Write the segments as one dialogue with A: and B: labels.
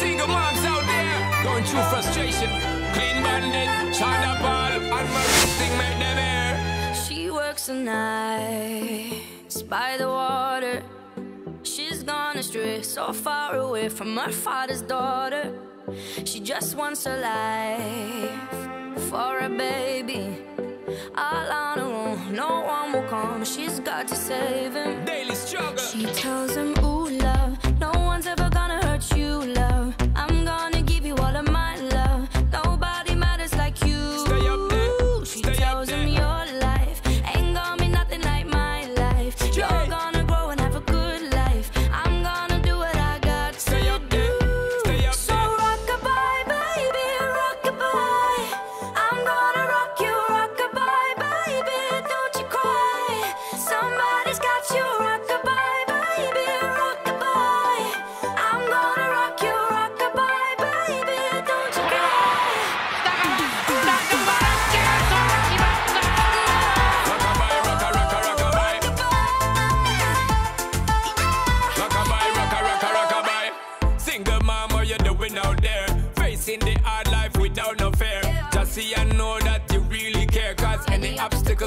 A: single moms out there going through frustration. Clean bandit, Sean Paul, and Marie thing them air.
B: She works the nights by the water. She's gone astray, so far away from her father's daughter. She just wants a life for a baby. All on her own, no one will come. She's got to save him.
A: Daily struggle.
B: She tells him, Ooh,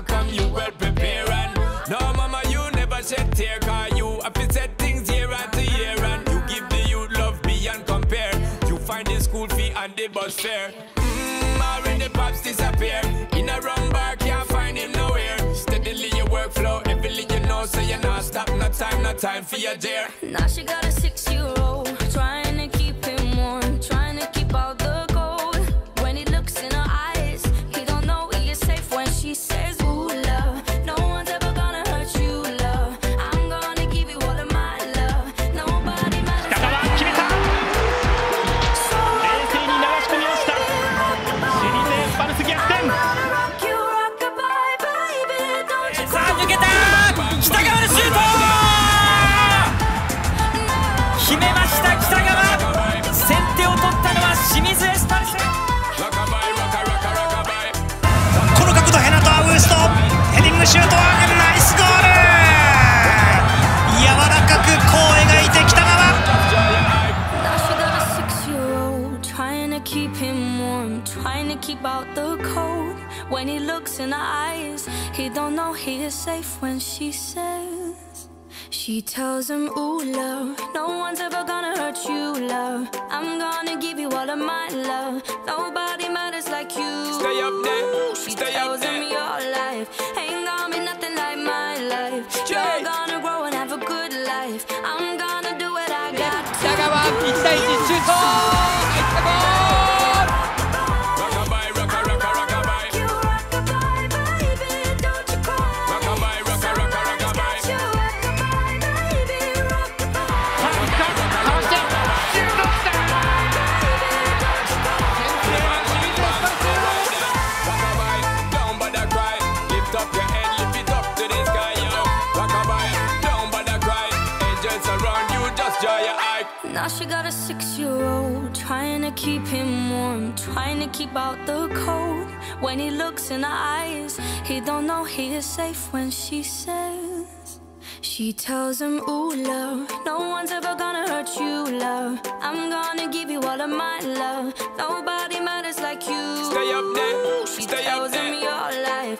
A: come, you well prepare. And no, mama, you never shed tear. Cause you have to set things year after year. And you give the youth love beyond compare. You find the school fee and the bus fare. Mmm, already pops disappear. In a wrong bar, can't find him nowhere. Steadily your workflow, everything you know, so you're not stop. No time, no time for your dear.
B: Now she got a six-year-old
C: シ
D: ュートナイスゴール柔らかく弧を描いて北川
B: Now she got a six-year-old trying to keep him warm, trying to keep out the cold. When he looks in her eyes, he don't know he is safe when she says. She tells him, Ooh, love, no one's ever gonna hurt you, love. I'm gonna give you all of my love. Nobody matters like you.
A: Stay up there,
B: She
A: stay up
B: tells him
A: there.
B: your life She got a six-year-old trying to keep him warm, trying to keep out the cold. When he looks in her eyes, he don't know he is safe when she says. She tells him, Ooh, love, no one's ever gonna hurt you, love. I'm gonna give you all of my love. Nobody matters like you.
A: Stay up there,
B: She
A: stay up
B: tells him
A: there.
B: your life